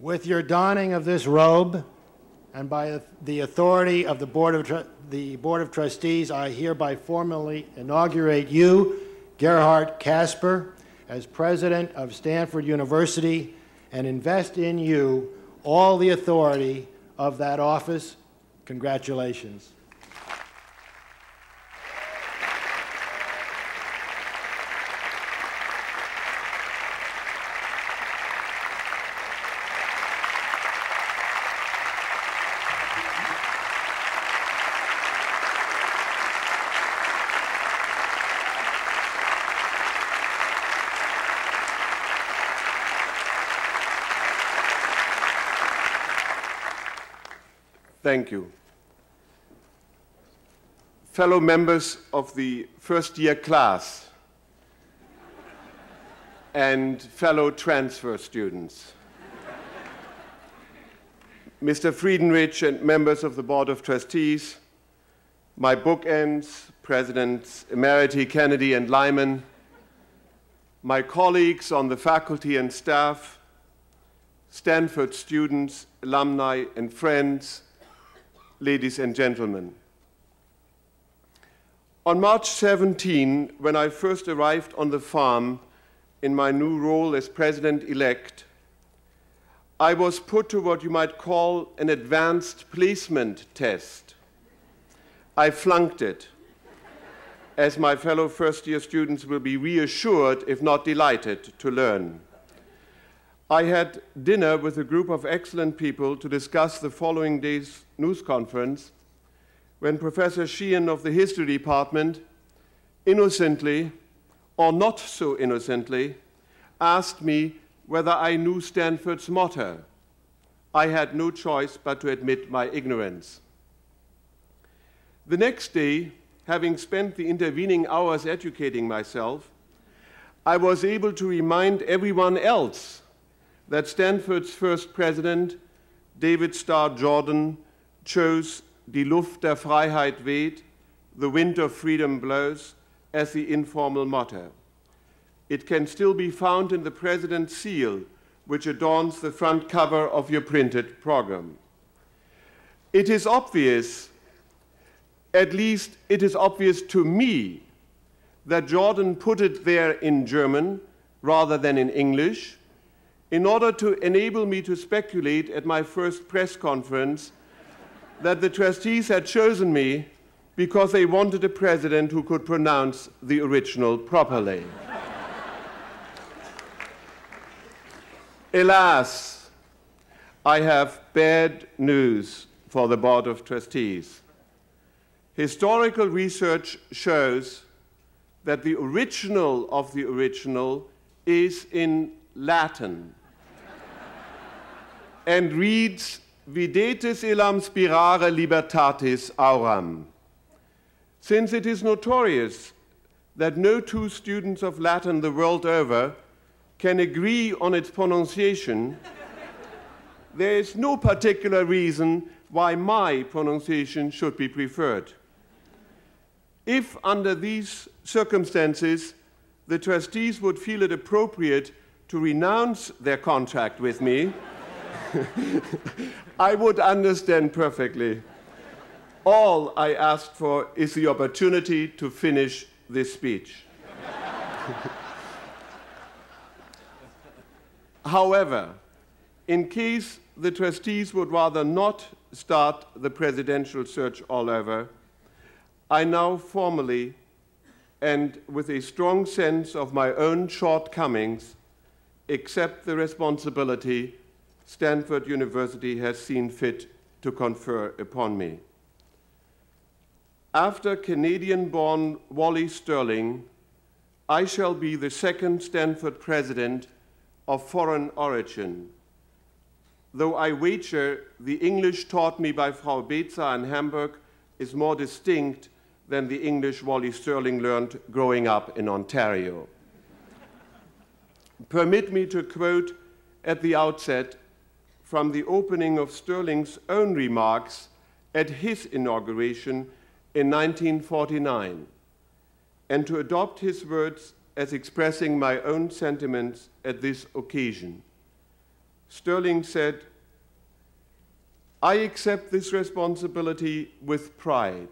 With your donning of this robe, and by the authority of the Board of, the Board of Trustees, I hereby formally inaugurate you, Gerhard Casper, as President of Stanford University and invest in you all the authority of that office. Congratulations. Thank you. Fellow members of the first year class and fellow transfer students, Mr. Freidenrich and members of the Board of Trustees, my bookends, Presidents Emeriti Kennedy and Lyman, my colleagues on the faculty and staff, Stanford students, alumni, and friends, ladies and gentlemen. On March 17, when I first arrived on the farm in my new role as president-elect, I was put to what you might call an advanced placement test. I flunked it, as my fellow first-year students will be reassured, if not delighted, to learn. I had dinner with a group of excellent people to discuss the following day's news conference when Professor Sheehan of the History Department innocently, or not so innocently, asked me whether I knew Stanford's motto. I had no choice but to admit my ignorance. The next day, having spent the intervening hours educating myself, I was able to remind everyone else that Stanford's first president, David Starr Jordan, chose Die Luft der Freiheit weht, the wind of freedom blows, as the informal motto. It can still be found in the president's seal, which adorns the front cover of your printed program. It is obvious, at least it is obvious to me, that Jordan put it there in German rather than in English, in order to enable me to speculate at my first press conference that the trustees had chosen me because they wanted a president who could pronounce the original properly. Alas, I have bad news for the Board of Trustees. Historical research shows that the original of the original is in Latin and reads Videtis illam spirare libertatis auram. Since it is notorious that no two students of Latin the world over can agree on its pronunciation, there is no particular reason why my pronunciation should be preferred. If, under these circumstances, the trustees would feel it appropriate to renounce their contract with me, I would understand perfectly. All I asked for is the opportunity to finish this speech. However, in case the trustees would rather not start the presidential search all over, I now formally and with a strong sense of my own shortcomings accept the responsibility Stanford University has seen fit to confer upon me. After Canadian-born Wally Sterling, I shall be the second Stanford president of foreign origin, though I wager the English taught me by Frau Bezer in Hamburg is more distinct than the English Wally Sterling learned growing up in Ontario. Permit me to quote at the outset from the opening of Sterling's own remarks at his inauguration in 1949, and to adopt his words as expressing my own sentiments at this occasion. Sterling said, I accept this responsibility with pride.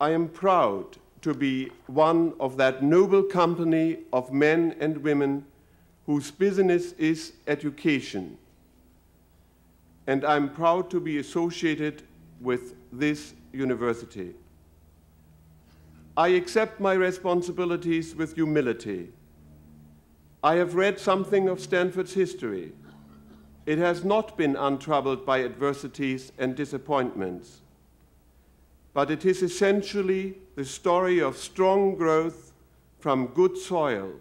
I am proud to be one of that noble company of men and women whose business is education. And I'm proud to be associated with this university. I accept my responsibilities with humility. I have read something of Stanford's history. It has not been untroubled by adversities and disappointments, but it is essentially the story of strong growth from good soil.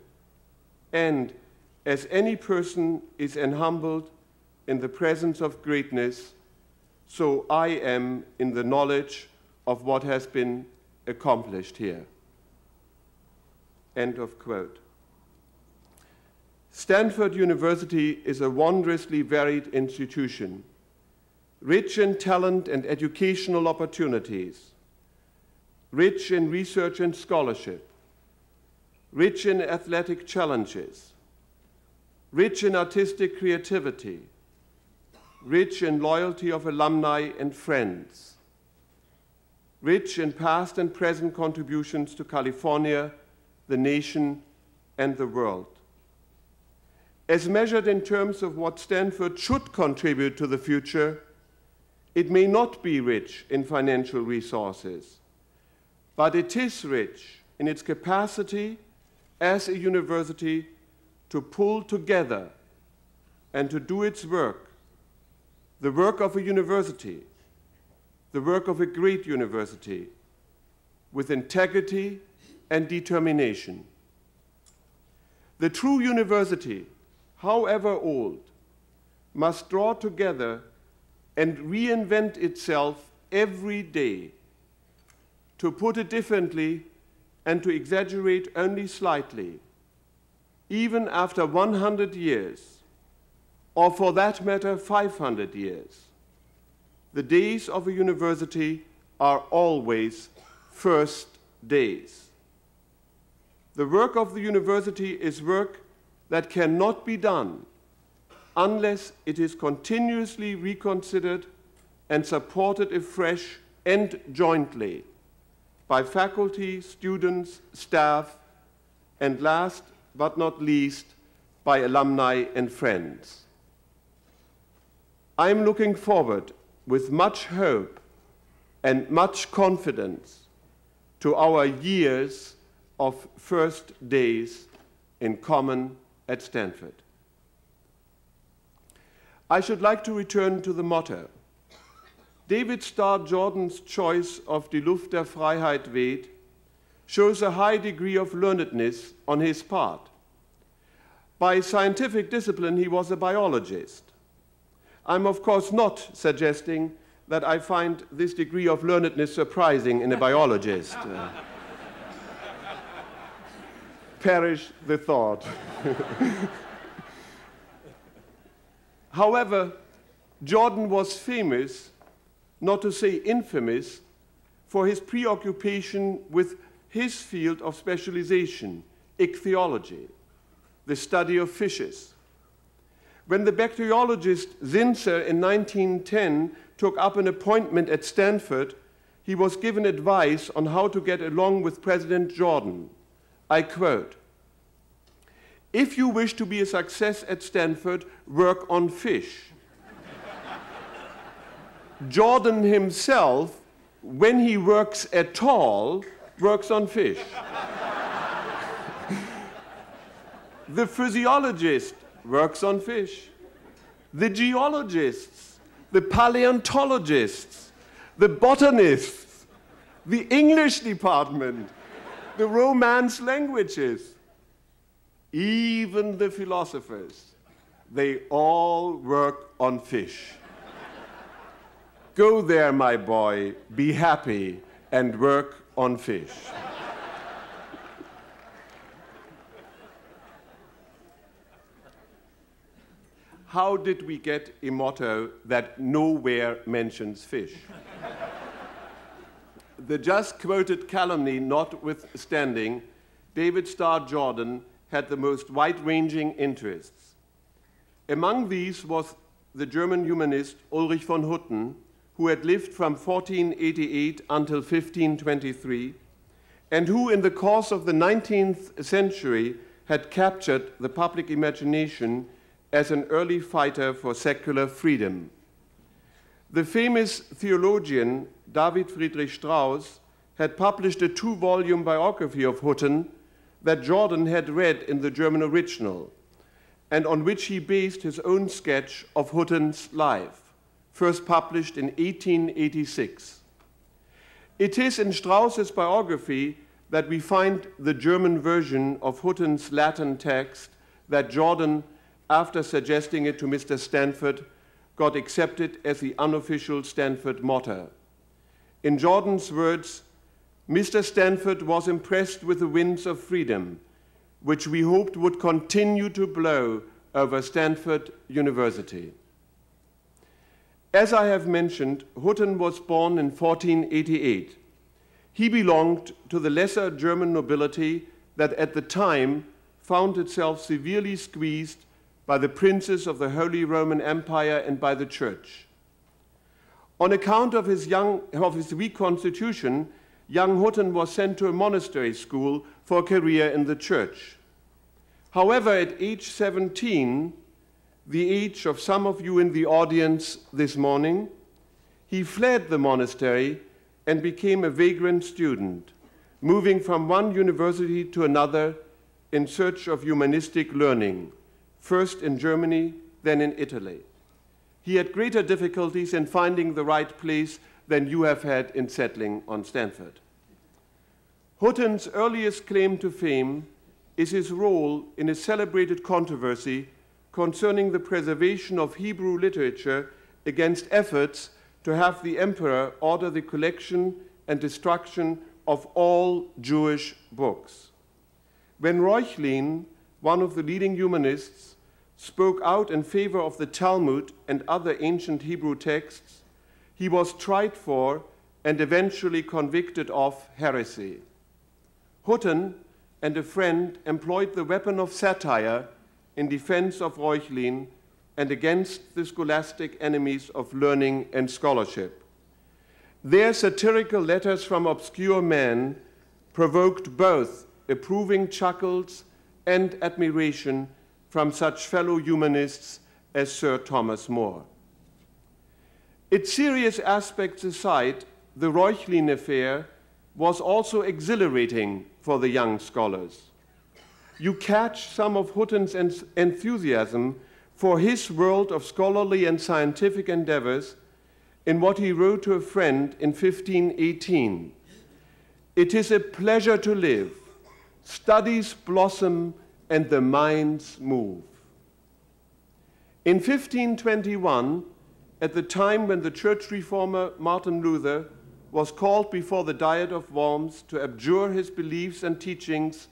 And as any person is enhumbled in the presence of greatness, so I am in the knowledge of what has been accomplished here. End of quote. Stanford University is a wondrously varied institution, rich in talent and educational opportunities, rich in research and scholarship, rich in athletic challenges, rich in artistic creativity, rich in loyalty of alumni and friends, rich in past and present contributions to California, the nation, and the world. As measured in terms of what Stanford should contribute to the future, it may not be rich in financial resources, but it is rich in its capacity as a university to pull together and to do its work, the work of a university, the work of a great university, with integrity and determination. The true university, however old, must draw together and reinvent itself every day. To put it differently, and to exaggerate only slightly, even after 100 years, or for that matter, 500 years, the days of a university are always first days. The work of the university is work that cannot be done unless it is continuously reconsidered and supported afresh and jointly by faculty, students, staff, and last but not least, by alumni and friends. I'm looking forward with much hope and much confidence to our years of first days in common at Stanford. I should like to return to the motto. David Starr Jordan's choice of Die Luft der Freiheit weht shows a high degree of learnedness on his part. By scientific discipline, he was a biologist. I'm, of course, not suggesting that I find this degree of learnedness surprising in a biologist. Uh, perish the thought. However, Jordan was famous, not to say infamous, for his preoccupation with his field of specialization, ichthyology, the study of fishes. When the bacteriologist Zinsser in 1910 took up an appointment at Stanford, he was given advice on how to get along with President Jordan. I quote, if you wish to be a success at Stanford, work on fish. Jordan himself, when he works at all, works on fish. the physiologist works on fish. The geologists, the paleontologists, the botanists, the English department, the Romance languages, even the philosophers, they all work on fish. Go there, my boy, be happy, and work on fish. How did we get a motto that nowhere mentions fish? the just quoted calumny notwithstanding, David Starr Jordan had the most wide ranging interests. Among these was the German humanist Ulrich von Hutten, who had lived from 1488 until 1523, and who, in the course of the 19th century, had captured the public imagination as an early fighter for secular freedom. The famous theologian David Friedrich Strauss had published a two volume biography of Hutten that Jordan had read in the German original, and on which he based his own sketch of Hutten's life, first published in 1886. It is in Strauss's biography that we find the German version of Hutten's Latin text that Jordan, after suggesting it to Mr. Stanford, got accepted as the unofficial Stanford motto. In Jordan's words, Mr. Stanford was impressed with the winds of freedom, which we hoped would continue to blow over Stanford University. As I have mentioned, Hutten was born in 1488. He belonged to the lesser German nobility that at the time found itself severely squeezed by the princes of the Holy Roman Empire and by the Church. On account of his, young, of his weak constitution, young Hutten was sent to a monastery school for a career in the church. However, at age 17, the age of some of you in the audience this morning, he fled the monastery and became a vagrant student, moving from one university to another in search of humanistic learning, first in Germany, then in Italy. He had greater difficulties in finding the right place than you have had in settling on Stanford. Hutten's earliest claim to fame is his role in a celebrated controversy concerning the preservation of Hebrew literature against efforts to have the emperor order the collection and destruction of all Jewish books. When Reuchlin, one of the leading humanists, spoke out in favor of the Talmud and other ancient Hebrew texts, he was tried for and eventually convicted of heresy. Hutten and a friend employed the weapon of satire in defense of Reuchlin and against the scholastic enemies of learning and scholarship. Their satirical letters from obscure men provoked both approving chuckles and admiration from such fellow humanists as Sir Thomas More. Its serious aspects aside, the Reuchlin affair was also exhilarating for the young scholars. You catch some of Hutten's enthusiasm for his world of scholarly and scientific endeavors in what he wrote to a friend in 1518. It is a pleasure to live, studies blossom, and the minds move. In 1521, at the time when the church reformer Martin Luther was called before the Diet of Worms to abjure his beliefs and teachings,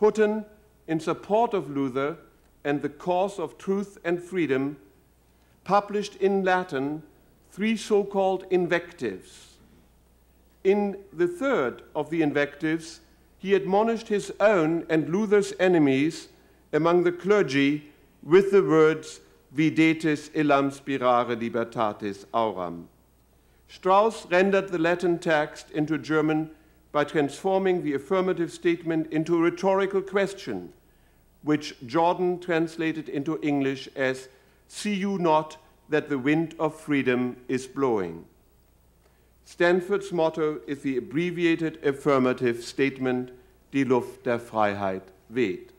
Hutten, in support of Luther and the cause of truth and freedom, published in Latin three so-called invectives. In the third of the invectives, he admonished his own and Luther's enemies among the clergy with the words videtis illam spirare libertatis auram. Strauss rendered the Latin text into German by transforming the affirmative statement into a rhetorical question, which Jordan translated into English as, See you not that the wind of freedom is blowing? Stanford's motto is the abbreviated affirmative statement, Die Luft der Freiheit weht.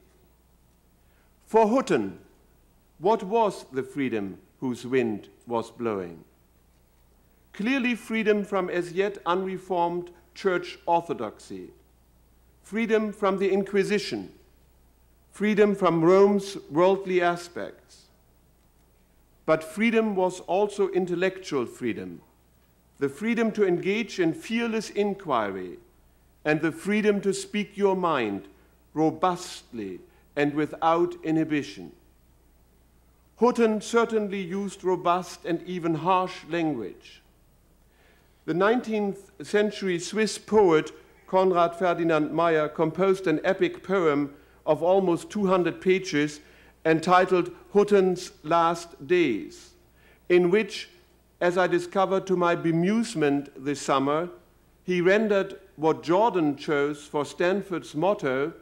For Hutten, what was the freedom whose wind was blowing? Clearly, freedom from as yet unreformed church orthodoxy, freedom from the Inquisition, freedom from Rome's worldly aspects. But freedom was also intellectual freedom, the freedom to engage in fearless inquiry, and the freedom to speak your mind robustly and without inhibition. Hutten certainly used robust and even harsh language. The 19th century Swiss poet Conrad Ferdinand Meyer composed an epic poem of almost 200 pages entitled Hutten's Last Days, in which, as I discovered to my bemusement this summer, he rendered what Jordan chose for Stanford's motto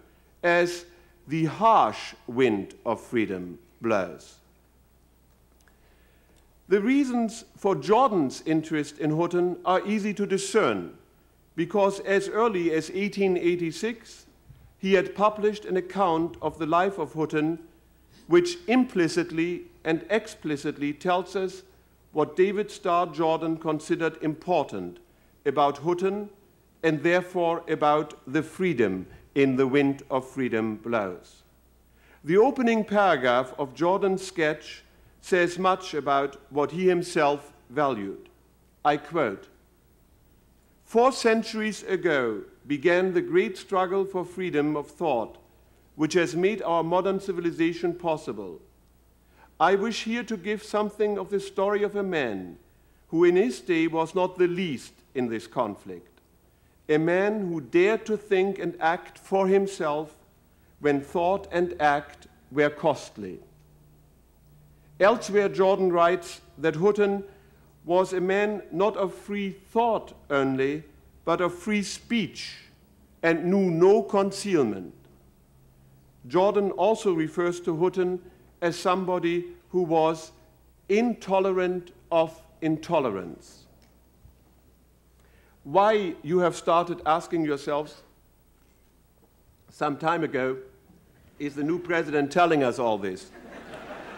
as the harsh wind of freedom blows. The reasons for Jordan's interest in Hutten are easy to discern because as early as 1886 he had published an account of the life of Hutten which implicitly and explicitly tells us what David Starr Jordan considered important about Hutten and therefore about the freedom in the wind of freedom blows. The opening paragraph of Jordan's sketch says much about what he himself valued. I quote Four centuries ago began the great struggle for freedom of thought, which has made our modern civilization possible. I wish here to give something of the story of a man who in his day was not the least in this conflict a man who dared to think and act for himself when thought and act were costly. Elsewhere, Jordan writes that Hutten was a man not of free thought only, but of free speech and knew no concealment. Jordan also refers to Hutten as somebody who was intolerant of intolerance why you have started asking yourselves some time ago is the new president telling us all this?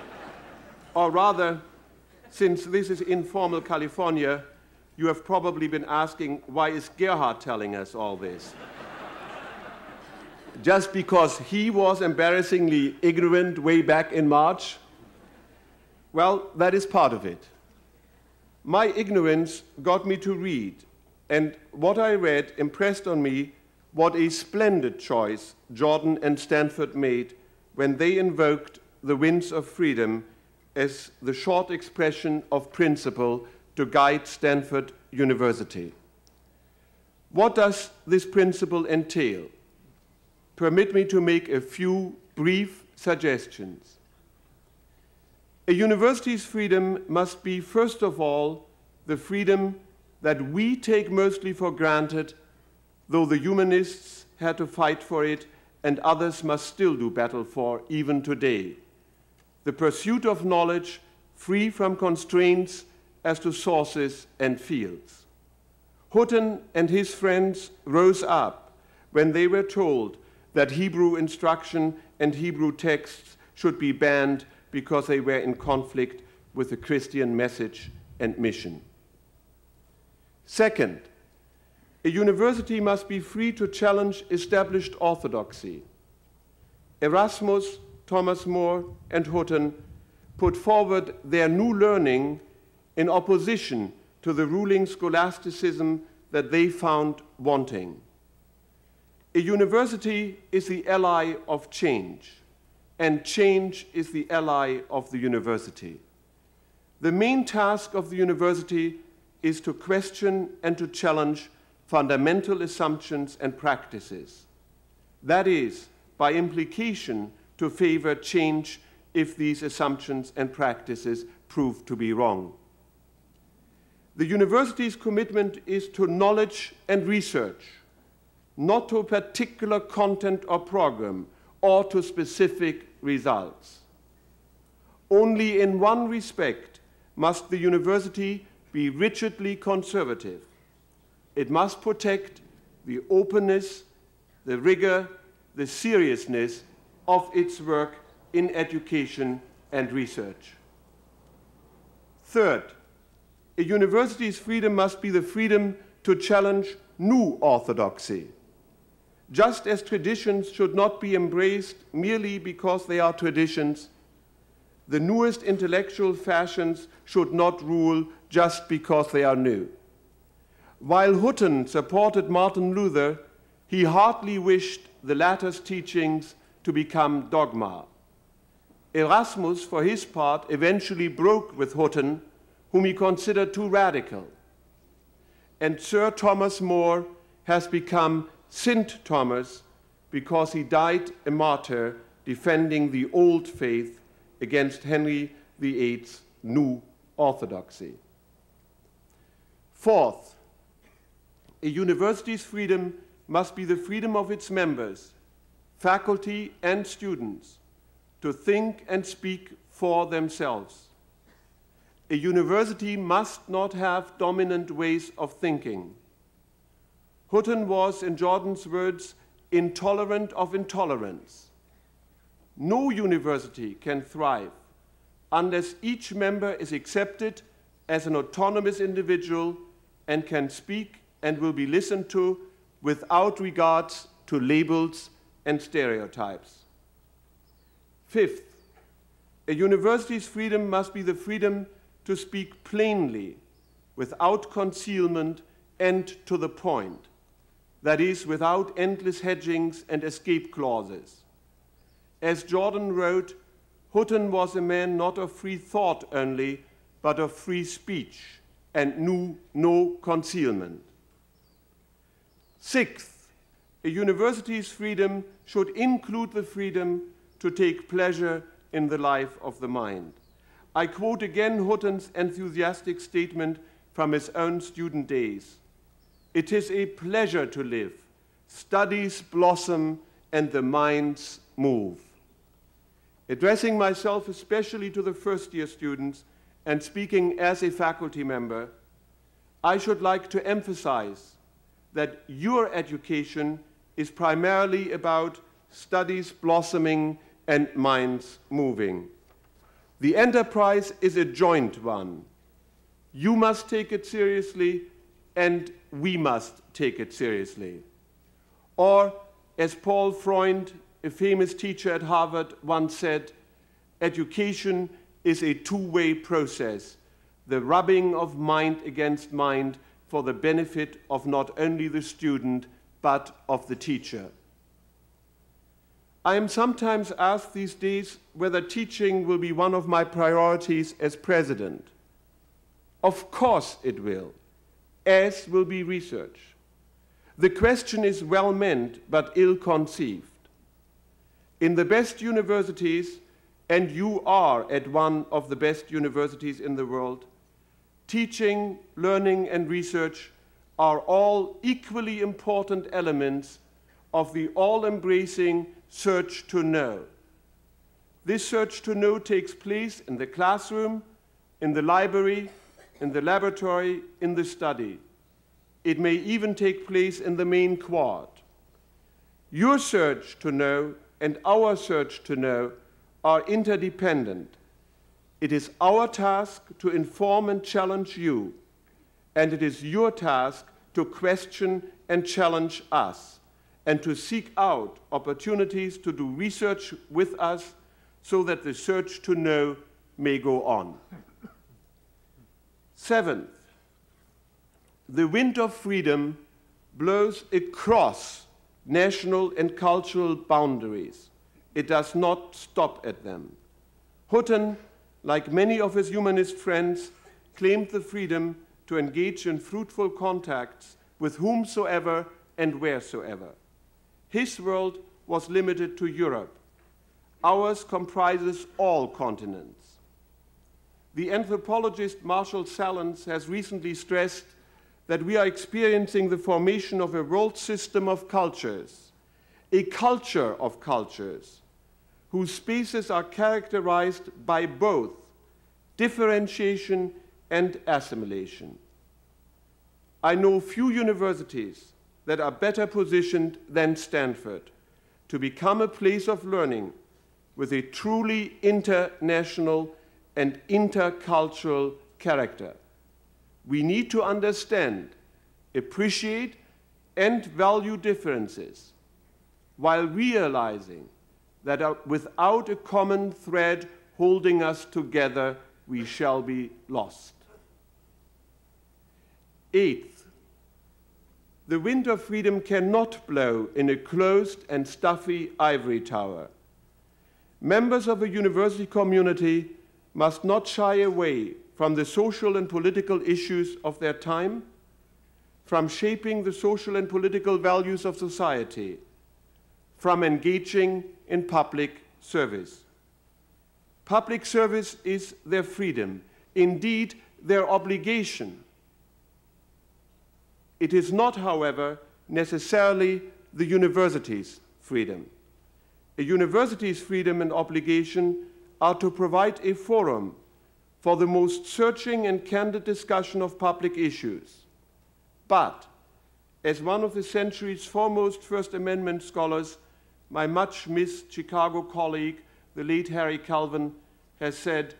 or rather, since this is informal California, you have probably been asking, why is Gerhard telling us all this? Just because he was embarrassingly ignorant way back in March? Well, that is part of it. My ignorance got me to read and what I read impressed on me what a splendid choice Jordan and Stanford made when they invoked the winds of freedom as the short expression of principle to guide Stanford University. What does this principle entail? Permit me to make a few brief suggestions. A university's freedom must be, first of all, the freedom that we take mostly for granted, though the humanists had to fight for it and others must still do battle for even today. The pursuit of knowledge free from constraints as to sources and fields. Hutten and his friends rose up when they were told that Hebrew instruction and Hebrew texts should be banned because they were in conflict with the Christian message and mission. Second, a university must be free to challenge established orthodoxy. Erasmus, Thomas More, and Hutten put forward their new learning in opposition to the ruling scholasticism that they found wanting. A university is the ally of change, and change is the ally of the university. The main task of the university is to question and to challenge fundamental assumptions and practices. That is, by implication, to favor change if these assumptions and practices prove to be wrong. The university's commitment is to knowledge and research, not to a particular content or program or to specific results. Only in one respect must the university be rigidly conservative. It must protect the openness, the rigor, the seriousness of its work in education and research. Third, a university's freedom must be the freedom to challenge new orthodoxy. Just as traditions should not be embraced merely because they are traditions, the newest intellectual fashions should not rule just because they are new. While Hutten supported Martin Luther, he hardly wished the latter's teachings to become dogma. Erasmus, for his part, eventually broke with Hutten, whom he considered too radical. And Sir Thomas More has become St. Thomas because he died a martyr defending the old faith against Henry VIII's new orthodoxy. Fourth, a university's freedom must be the freedom of its members, faculty, and students to think and speak for themselves. A university must not have dominant ways of thinking. Hutten was, in Jordan's words, intolerant of intolerance. No university can thrive unless each member is accepted as an autonomous individual and can speak and will be listened to without regards to labels and stereotypes. Fifth, a university's freedom must be the freedom to speak plainly, without concealment, and to the point. That is, without endless hedgings and escape clauses. As Jordan wrote, Hutten was a man not of free thought only, but of free speech, and knew no concealment. Sixth, a university's freedom should include the freedom to take pleasure in the life of the mind. I quote again Hutten's enthusiastic statement from his own student days. It is a pleasure to live. Studies blossom and the minds move. Addressing myself especially to the first year students and speaking as a faculty member, I should like to emphasize that your education is primarily about studies blossoming and minds moving. The enterprise is a joint one. You must take it seriously, and we must take it seriously. Or, as Paul Freund, a famous teacher at Harvard, once said, education is a two way process, the rubbing of mind against mind for the benefit of not only the student, but of the teacher. I am sometimes asked these days whether teaching will be one of my priorities as president. Of course it will, as will be research. The question is well meant but ill conceived. In the best universities, and you are at one of the best universities in the world, teaching, learning, and research are all equally important elements of the all embracing search to know. This search to know takes place in the classroom, in the library, in the laboratory, in the study. It may even take place in the main quad. Your search to know and our search to know are interdependent. It is our task to inform and challenge you, and it is your task to question and challenge us, and to seek out opportunities to do research with us so that the search to know may go on. Seventh, the wind of freedom blows across national and cultural boundaries. It does not stop at them. Hutten like many of his humanist friends, claimed the freedom to engage in fruitful contacts with whomsoever and wheresoever. His world was limited to Europe. Ours comprises all continents. The anthropologist Marshall Sahlins has recently stressed that we are experiencing the formation of a world system of cultures, a culture of cultures, whose spaces are characterized by both differentiation and assimilation. I know few universities that are better positioned than Stanford to become a place of learning with a truly international and intercultural character. We need to understand, appreciate, and value differences while realizing that uh, without a common thread holding us together, we shall be lost. Eighth, the wind of freedom cannot blow in a closed and stuffy ivory tower. Members of a university community must not shy away from the social and political issues of their time, from shaping the social and political values of society, from engaging in public service. Public service is their freedom, indeed, their obligation. It is not, however, necessarily the university's freedom. A university's freedom and obligation are to provide a forum for the most searching and candid discussion of public issues. But, as one of the century's foremost First Amendment scholars, my much missed Chicago colleague, the late Harry Kalven, has said,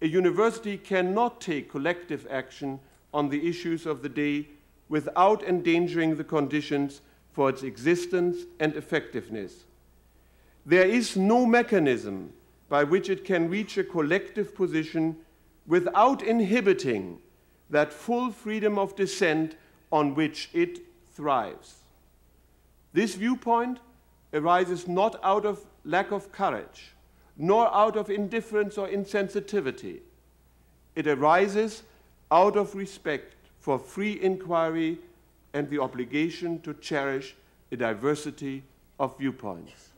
a university cannot take collective action on the issues of the day without endangering the conditions for its existence and effectiveness. There is no mechanism by which it can reach a collective position without inhibiting that full freedom of dissent on which it thrives. This viewpoint arises not out of lack of courage, nor out of indifference or insensitivity. It arises out of respect for free inquiry and the obligation to cherish a diversity of viewpoints.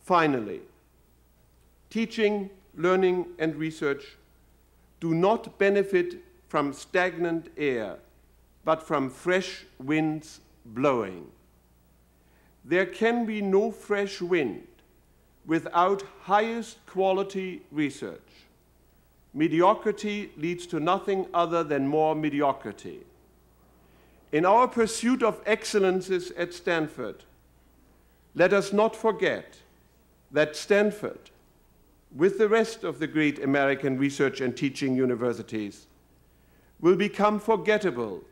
Finally, teaching, learning, and research do not benefit from stagnant air, but from fresh winds blowing. There can be no fresh wind without highest quality research. Mediocrity leads to nothing other than more mediocrity. In our pursuit of excellences at Stanford, let us not forget that Stanford, with the rest of the great American research and teaching universities, will become forgettable,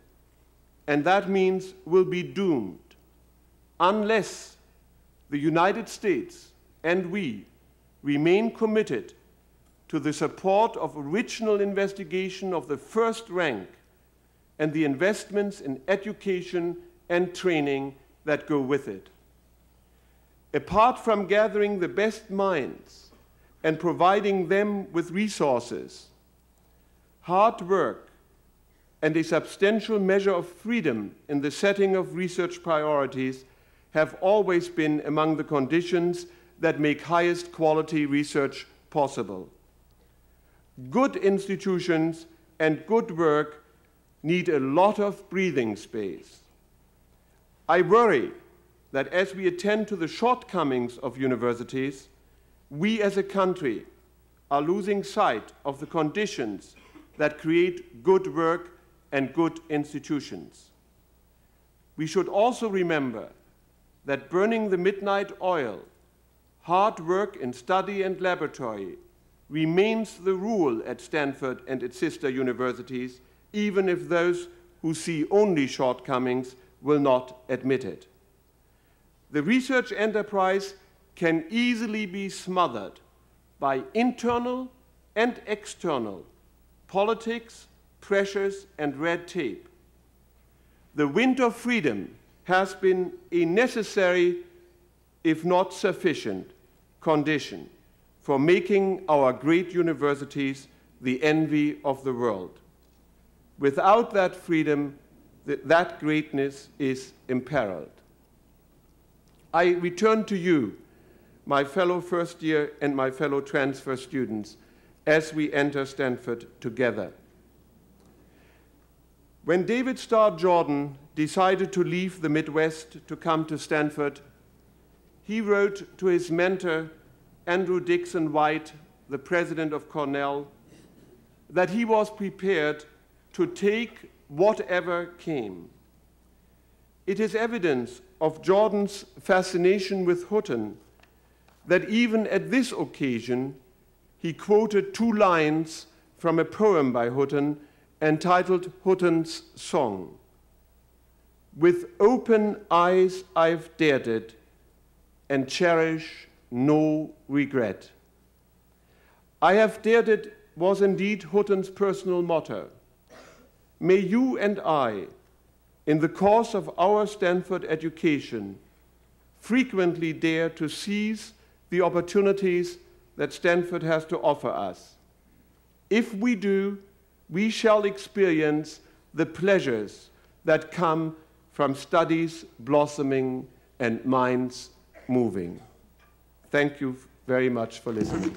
and that means will be doomed unless the United States and we remain committed to the support of original investigation of the first rank and the investments in education and training that go with it. Apart from gathering the best minds and providing them with resources, hard work and a substantial measure of freedom in the setting of research priorities have always been among the conditions that make highest quality research possible. Good institutions and good work need a lot of breathing space. I worry that as we attend to the shortcomings of universities, we as a country are losing sight of the conditions that create good work and good institutions. We should also remember that burning the midnight oil, hard work in study and laboratory, remains the rule at Stanford and its sister universities, even if those who see only shortcomings will not admit it. The research enterprise can easily be smothered by internal and external politics, pressures, and red tape. The wind of freedom has been a necessary, if not sufficient, condition for making our great universities the envy of the world. Without that freedom, th that greatness is imperiled. I return to you, my fellow first year and my fellow transfer students, as we enter Stanford together. When David Starr Jordan decided to leave the Midwest to come to Stanford, he wrote to his mentor, Andrew Dickson White, the president of Cornell, that he was prepared to take whatever came. It is evidence of Jordan's fascination with Hutten that even at this occasion he quoted two lines from a poem by Hutten entitled Hutten's Song. With open eyes I've dared it and cherish no regret. I have dared it was indeed Hutten's personal motto. May you and I, in the course of our Stanford education, frequently dare to seize the opportunities that Stanford has to offer us. If we do, we shall experience the pleasures that come from studies blossoming and minds moving. Thank you very much for listening.